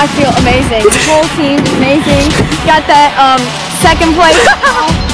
I feel amazing. The whole team, amazing. Got that um, second place.